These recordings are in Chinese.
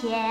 前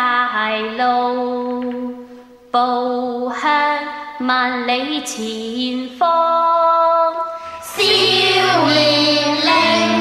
大路步向万里前方。少年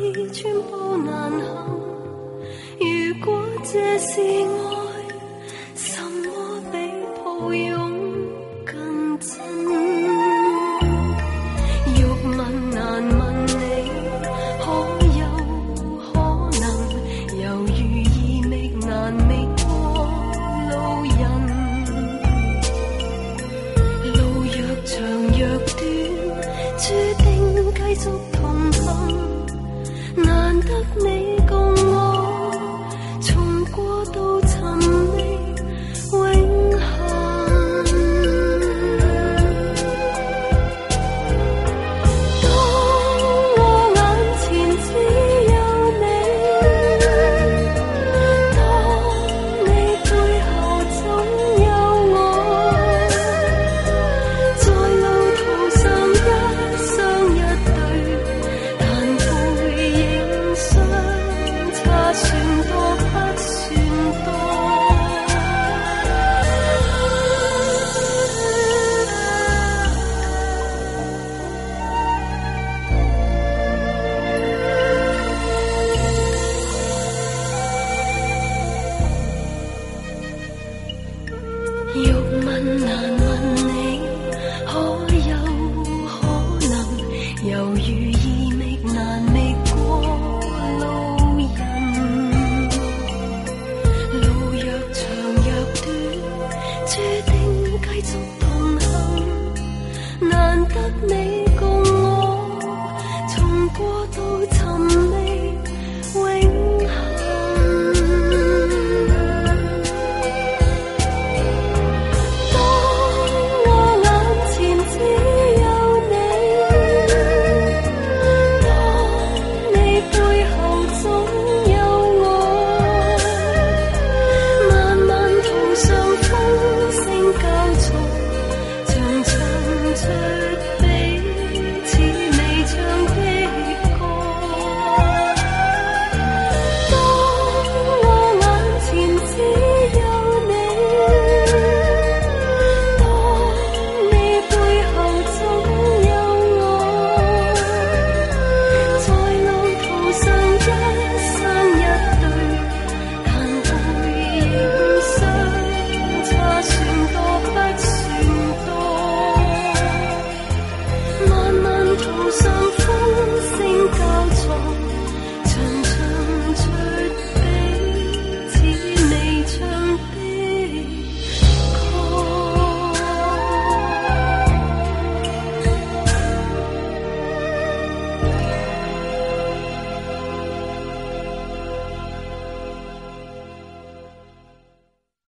已全部难行如果这是我